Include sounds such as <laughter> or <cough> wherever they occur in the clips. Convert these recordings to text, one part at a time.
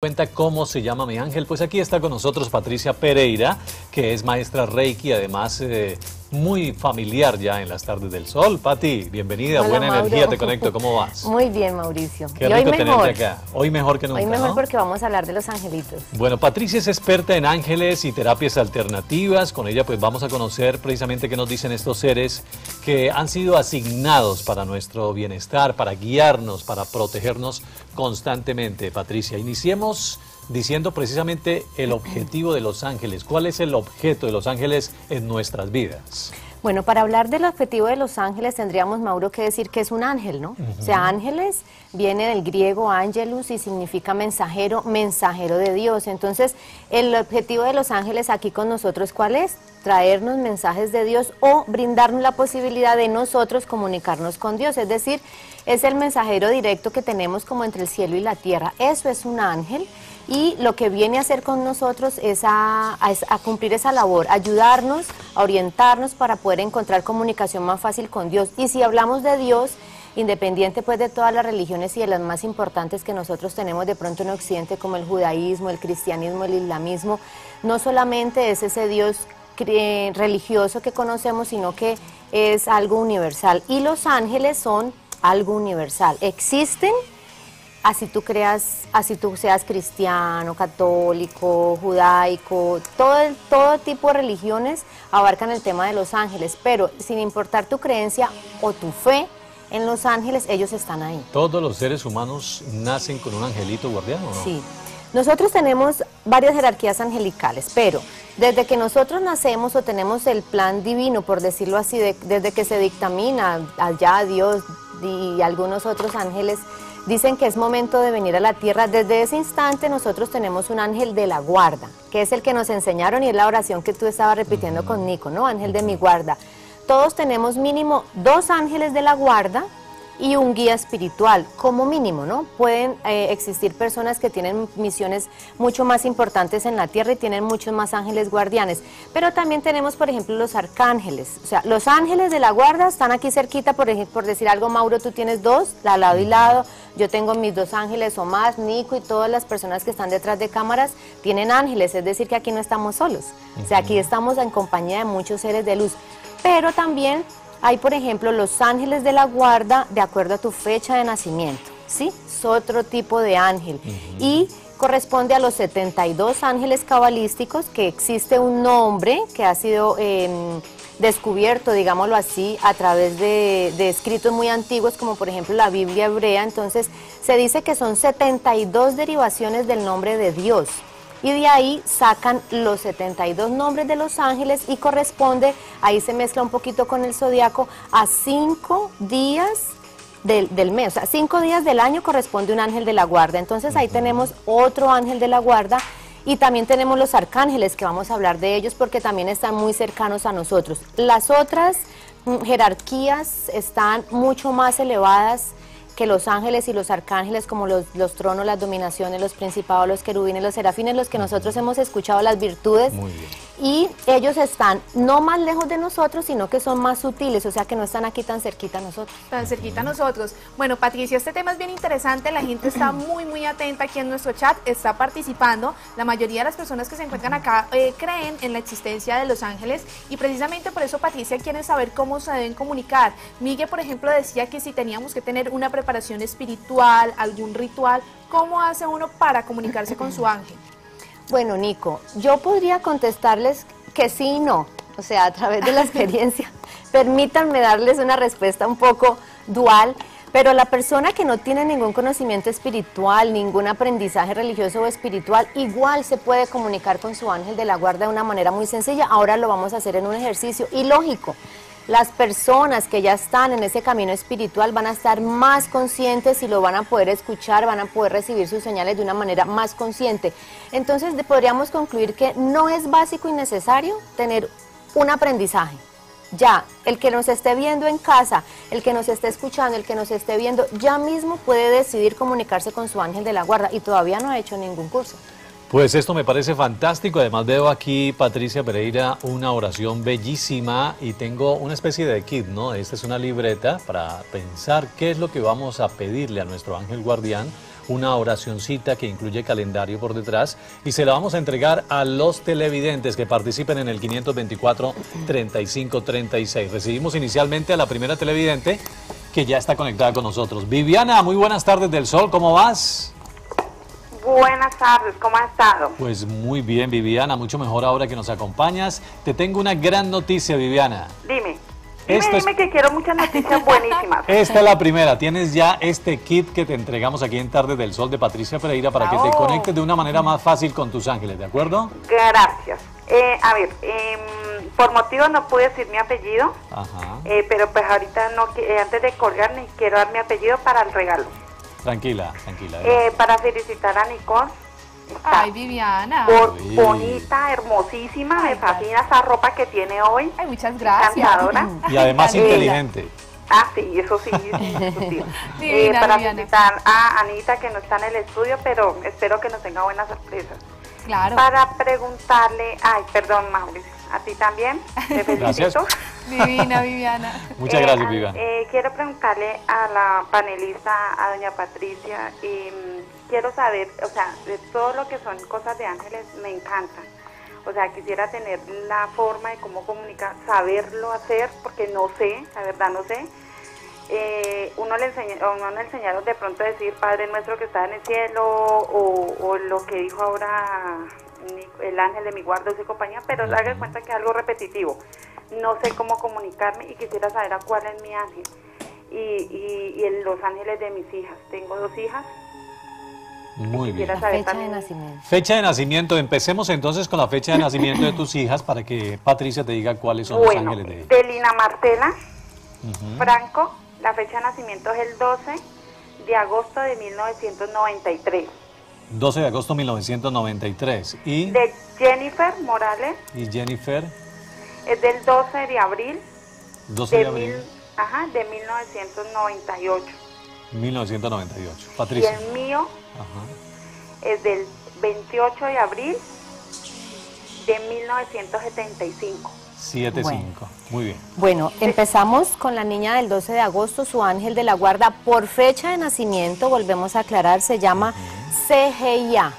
cuenta cómo se llama mi ángel, pues aquí está con nosotros Patricia Pereira, que es maestra Reiki, además eh, muy familiar ya en las tardes del sol. Pati, bienvenida, Hola, buena Mauro. energía, te conecto, ¿cómo vas? Muy bien, Mauricio. Qué y hoy rico mejor. tenerte acá. Hoy mejor que nunca, Hoy mejor ¿no? porque vamos a hablar de los angelitos. Bueno, Patricia es experta en ángeles y terapias alternativas. Con ella pues vamos a conocer precisamente qué nos dicen estos seres que han sido asignados para nuestro bienestar, para guiarnos, para protegernos constantemente. Patricia, iniciemos diciendo precisamente el objetivo de los ángeles. ¿Cuál es el objeto de los ángeles en nuestras vidas? Bueno, para hablar del objetivo de los ángeles tendríamos, Mauro, que decir que es un ángel, ¿no? O sea, ángeles viene del griego angelus y significa mensajero, mensajero de Dios. Entonces, el objetivo de los ángeles aquí con nosotros, ¿cuál es? Traernos mensajes de Dios o brindarnos la posibilidad de nosotros comunicarnos con Dios. Es decir, es el mensajero directo que tenemos como entre el cielo y la tierra. Eso es un ángel. Y lo que viene a hacer con nosotros es a, cumplir esa labor, ayudarnos, a orientarnos para poder encontrar comunicación más fácil con Dios. Y si hablamos de Dios, independiente pues de todas las religiones y de las más importantes que nosotros tenemos de pronto en Occidente, como el judaísmo, el cristianismo, el islamismo, no solamente es ese Dios religioso que conocemos, sino que es algo universal. Y los ángeles son algo universal. Existen así tú creas, así tú seas cristiano, católico, judaico, todo, todo tipo de religiones abarcan el tema de los ángeles, pero sin importar tu creencia o tu fe en los ángeles, ellos están ahí. ¿Todos los seres humanos nacen con un angelito guardián o no? Sí. Nosotros tenemos varias jerarquías angelicales, pero desde que nosotros nacemos o tenemos el plan divino, por decirlo así, de- desde que se dictamina allá Dios y algunos otros ángeles, dicen que es momento de venir a la tierra. Desde ese instante nosotros tenemos un ángel de la guarda, que es el que nos enseñaron y es la oración que tú estabas repitiendo con Nico, ¿no? Ángel de mi guarda. Todos tenemos mínimo dos ángeles de la guarda y un guía espiritual, como mínimo, ¿no? Pueden eh, existir personas que tienen misiones mucho más importantes en la tierra y tienen muchos más ángeles guardianes, pero también tenemos, por ejemplo, los arcángeles, o sea, los ángeles de la guarda están aquí cerquita, por, por decir algo, Mauro, tú tienes dos, al lado y lado, yo tengo mis dos ángeles o más, Nico y todas las personas que están detrás de cámaras tienen ángeles, es decir, que aquí no estamos solos, o sea, aquí estamos en compañía de muchos seres de luz, pero también hay, por ejemplo, los ángeles de la guarda de acuerdo a tu fecha de nacimiento, ¿sí? Es otro tipo de ángel. Y corresponde a los 72 ángeles cabalísticos, que existe un nombre que ha sido eh, descubierto, digámoslo así, a través de, de escritos muy antiguos, como por ejemplo la Biblia hebrea. Entonces, se dice que son 72 derivaciones del nombre de Dios y de ahí sacan los 72 nombres de los ángeles y corresponde, ahí se mezcla un poquito con el zodiaco, a cinco días del, del mes, o sea, cinco días del año corresponde un ángel de la guarda. Entonces ahí tenemos otro ángel de la guarda y también tenemos los arcángeles, que vamos a hablar de ellos porque también están muy cercanos a nosotros. Las otras mm, jerarquías están mucho más elevadas que los ángeles y los arcángeles, como los, los tronos, las dominaciones, los principados, los querubines, los serafines, los que nosotros hemos escuchado las virtudes. Muy bien. Y ellos están no más lejos de nosotros, sino que son más sutiles, o sea que no están aquí tan cerquita a nosotros. tan cerquita a nosotros. Bueno, Patricia, este tema es bien interesante, la gente está <clears throat> muy, muy atenta aquí en nuestro chat, está participando. La mayoría de las personas que se encuentran acá eh, creen en la existencia de los ángeles y precisamente por eso, Patricia, quieren saber cómo se deben comunicar. Miguel, por ejemplo, decía que si teníamos que tener una preparación espiritual, algún ritual, ¿cómo hace uno para comunicarse con su ángel? Bueno, Nico, yo podría contestarles que sí y no, o sea, a través de la <laughs> experiencia. Permítanme darles una respuesta un poco dual, pero la persona que no tiene ningún conocimiento espiritual, ningún aprendizaje religioso o espiritual, igual se puede comunicar con su ángel de la guarda de una manera muy sencilla. Ahora lo vamos a hacer en un ejercicio y lógico. Las personas que ya están en ese camino espiritual van a estar más conscientes y lo van a poder escuchar, van a poder recibir sus señales de una manera más consciente. Entonces podríamos concluir que no es básico y necesario tener un aprendizaje. Ya, el que nos esté viendo en casa, el que nos esté escuchando, el que nos esté viendo, ya mismo puede decidir comunicarse con su ángel de la guarda y todavía no ha hecho ningún curso. Pues esto me parece fantástico. Además veo aquí, Patricia Pereira, una oración bellísima y tengo una especie de kit, ¿no? Esta es una libreta para pensar qué es lo que vamos a pedirle a nuestro ángel guardián una oracioncita que incluye calendario por detrás y se la vamos a entregar a los televidentes que participen en el 524-3536. Recibimos inicialmente a la primera televidente que ya está conectada con nosotros. Viviana, muy buenas tardes del sol, ¿cómo vas? Buenas tardes, ¿cómo has estado? Pues muy bien, Viviana, mucho mejor ahora que nos acompañas. Te tengo una gran noticia, Viviana. Dime. Dime, dime que quiero muchas noticias buenísimas. <laughs> Esta es la primera. Tienes ya este kit que te entregamos aquí en Tarde del Sol de Patricia Pereira para que te conectes de una manera más fácil con tus ángeles, ¿de acuerdo? Gracias. Eh, a ver, em, por motivo no pude decir mi apellido, Ajá. Eh, pero pues ahorita no, eh, antes de colgar ni quiero dar mi apellido para el regalo. Tranquila, tranquila. para felicitar a Nicole Ay, Viviana. bonita, hermosísima, me fascina esa ropa que tiene hoy. Ay, muchas gracias. Y además inteligente. Ah, sí, eso sí, sí, <laughs> eh, para felicitar a Anita que no está en el estudio, pero espero que nos tenga buenas sorpresas. Claro. Para preguntarle, ay, perdón, Mauricio, a ti también, te <laughs> felicito. Divina, Viviana. Muchas gracias, eh, Viviana. Eh, quiero preguntarle a la panelista, a doña Patricia, y quiero saber, o sea, de todo lo que son cosas de ángeles me encanta. O sea, quisiera tener la forma de cómo comunicar, saberlo hacer, porque no sé, la verdad no sé. Eh, uno, le enseña, uno le enseñaron de pronto a decir Padre nuestro que está en el cielo, o, lo que dijo ahora el ángel de mi guarda y compañía, pero uh haga cuenta que es algo repetitivo. No sé cómo comunicarme y quisiera saber a cuál es mi ángel. Y, y, y los ángeles de mis hijas. Tengo dos hijas, muy bien. fecha de nacimiento. Fecha de nacimiento. Empecemos entonces con la fecha de nacimiento de tus hijas para que Patricia te diga cuáles son los ángeles de ella. De Lina Marcela Franco, la fecha de nacimiento es el 12 de agosto de 1993. 12 de agosto de 1993. ¿Y? De Jennifer Morales. ¿Y Jennifer? Es del 12 de abril. 12 de, abril. ajá, de 1998. 1998. Patricia. Y el mío es del 28 de abril de 1975. 75, muy bien. Bueno, empezamos con la niña del 12 de agosto, su ángel de la guarda, por fecha de nacimiento, volvemos a aclarar, se llama CGIA,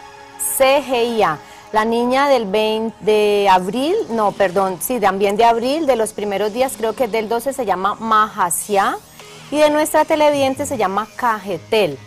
CGIA. La niña del 20 de abril, no, perdón, sí, también de abril, de los primeros días, creo que del 12 se llama Mahasya y de nuestra televidente se llama Cajetel.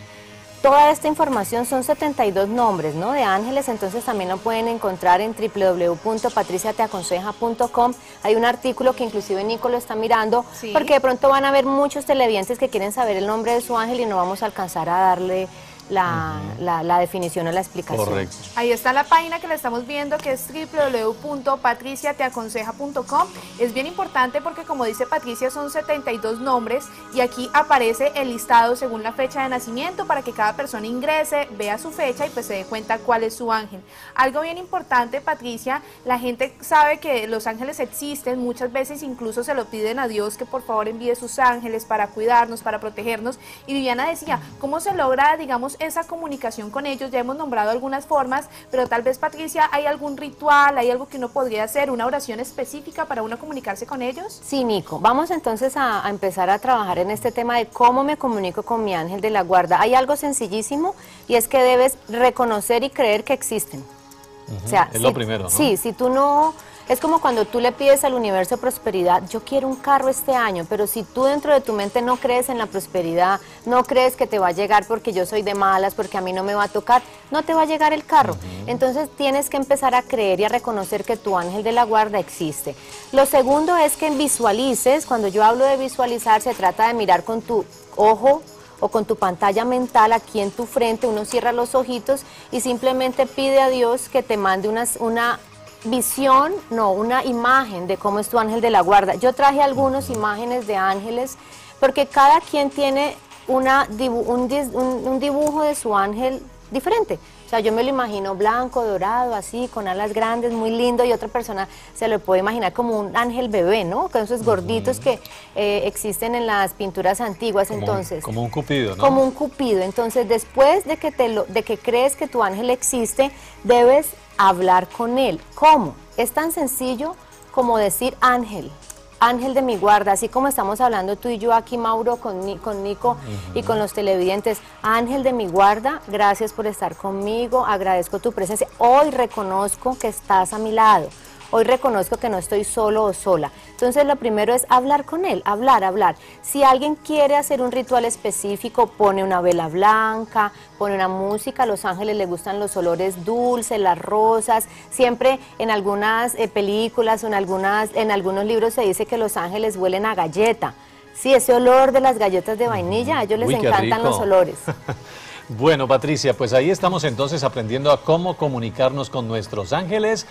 Toda esta información son 72 nombres ¿no? de ángeles, entonces también lo pueden encontrar en www.patriciateaconseja.com. Hay un artículo que inclusive Nico lo está mirando, porque de pronto van a haber muchos televidentes que quieren saber el nombre de su ángel y no vamos a alcanzar a darle la, la, definición o la explicación. Correcto. Ahí está la página que la estamos viendo que es www.patriciateaconseja.com. Es bien importante porque como dice Patricia son 72 nombres y aquí aparece el listado según la fecha de nacimiento para que cada persona ingrese, vea su fecha y pues se dé cuenta cuál es su ángel. Algo bien importante Patricia, la gente sabe que los ángeles existen, muchas veces incluso se lo piden a Dios que por favor envíe sus ángeles para cuidarnos, para protegernos y Viviana decía, ¿cómo se logra digamos esa comunicación con ellos, ya hemos nombrado algunas formas, pero tal vez Patricia, ¿hay algún ritual, hay algo que uno podría hacer, una oración específica para uno comunicarse con ellos? Sí, Nico, vamos entonces a, empezar a trabajar en este tema de cómo me comunico con mi ángel de la guarda. Hay algo sencillísimo y es que debes reconocer y creer que existen. o sea, es lo primero, ¿no? Sí, si tú no es como cuando tú le pides al universo prosperidad, yo quiero un carro este año, pero si tú dentro de tu mente no crees en la prosperidad, no crees que te va a llegar porque yo soy de malas, porque a mí no me va a tocar, no te va a llegar el carro. Entonces tienes que empezar a creer y a reconocer que tu ángel de la guarda existe. Lo segundo es que visualices, cuando yo hablo de visualizar, se trata de mirar con tu ojo o con tu pantalla mental aquí en tu frente, uno cierra los ojitos y simplemente pide a Dios que te mande una, una visión, no, una imagen de cómo es tu ángel de la guarda. Yo traje algunas imágenes de ángeles porque cada quien tiene una, un, dibujo de su ángel diferente. O sea, yo me lo imagino blanco, dorado, así, con alas grandes, muy lindo, y otra persona se lo puede imaginar como un ángel bebé, ¿no? Con esos gorditos que eh, existen en las pinturas antiguas, entonces. Como un cupido, ¿no? Como un cupido. Entonces, después de que, te lo, de que crees que tu ángel existe, debes hablar con él. ¿Cómo? Es tan sencillo como decir ángel, ángel de mi guarda, así como estamos hablando tú y yo aquí, Mauro, con, con Nico y con los televidentes. Ángel de mi guarda, gracias por estar conmigo, agradezco tu presencia. Hoy reconozco que estás a mi lado. Hoy reconozco que no estoy solo o sola. Entonces lo primero es hablar con él, hablar, hablar. Si alguien quiere hacer un ritual específico, pone una vela blanca, pone una música, a los ángeles les gustan los olores dulces, las rosas. Siempre en algunas eh, películas o en, algunas, en algunos libros se dice que los ángeles huelen a galleta. Sí, ese olor de las galletas de vainilla, a ellos les encantan los olores. <laughs> bueno, Patricia, pues ahí estamos entonces aprendiendo a cómo comunicarnos con nuestros ángeles.